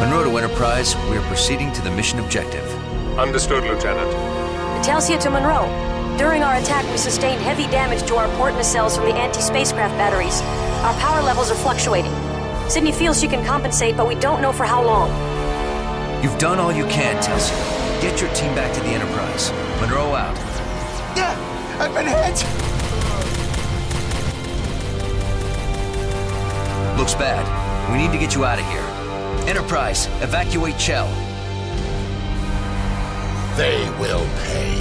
Munro to Enterprise, we are proceeding to the mission objective. Understood, Lieutenant. Telsia to Munro. During our attack, we sustained heavy damage to our port nacelles from the anti-spacecraft batteries. Our power levels are fluctuating. Sydney feels she can compensate, but we don't know for how long. You've done all you can, Telsia. Get your team back to the Enterprise. Munro out. Yeah, I've been hit! Looks bad. We need to get you out of here. Enterprise, evacuate Chell. They will pay.